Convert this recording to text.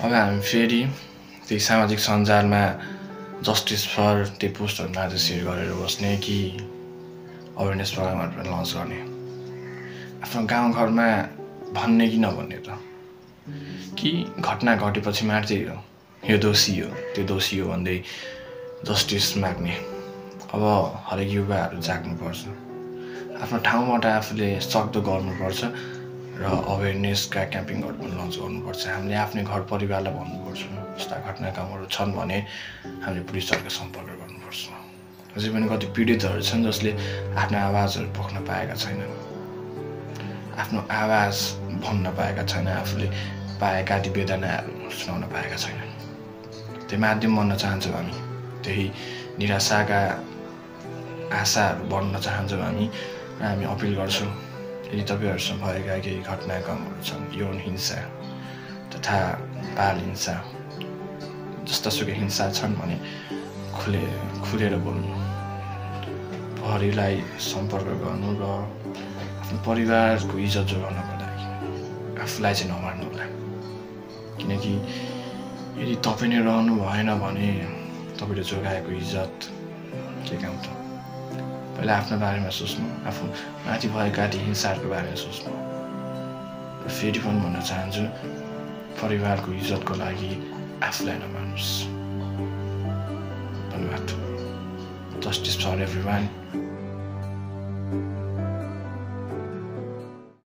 अब हामी फेरि त्यही सामाजिक सञ्जालमा जस्टिस फर त्यो पोस्टहरू आज सेयर गरेर बस्ने कि अवेरनेस प्रोग्रामहरू पनि लन्च गर्ने। आफ्नो गाउँघरमा भन्ने कि नभन्ने त? कि घटना घटेपछि मात्रै हो? यो दोषी हो त्यो दोषी हो भन्दै जस्टिस माग्ने। अब हरेक युवाहरू जाग्नुपर्छ। आफ्नो ठाउँबाट आफूले सक्दो गर्नुपर्छ। र अवेरनेसका क्याम्पिङहरू पनि लन्च गर्नुपर्छ। हामीले आफ्नै घर परिवारलाई भन्नुपर्छ यस्ता घटनाक्रमहरू छन् भने हामीले पुलिसहरूको सम्पर्क गर्नुपर्छ। अझै पनि कति पीडितहरू छन् जसले आफ्नो आवाजहरू पोख्न पाएका छैनन्। आफ्नो आवाज भन्न पाएका छैन आफूले पाएका ती वेदनाहरू सुनाउन पाएका छैनन्। त्यो माध्यम बन्न चाहन्छौँ हामी। त्यही निराशाका आशाहरू बढ्न चाहन्छौँ हामी र हामी अपिल गर्छौँ। यदि तपाईँहरूसँग भएका केही घटनाक्रमहरू छन् यौन हिंसा तथा बाल हिंसा जस्तासुकै हिंसा छन् भने खुले खुलेर बोल्नु प्रहरीलाई सम्पर्क गर्नु र आफ्नो परिवारको इज्जत जोगाउनको लागि आफूलाई चाहिँ नमार्नु होला किनकि यदि तपाईँ नै रहनु भएन भने तपाईँले जोगाएको इज्जत के काम त पहिला आफ्नो बारेमा सोच्नु आफू माथि भएका हिंसाहरूको बारेमा सोच्नु र फेरि पनि भन्न चाहन्छु परिवारको इज्जतको लागि आफूलाई नमार्नुहोस् धन्यवाद जस्टिस फर एभ्री वान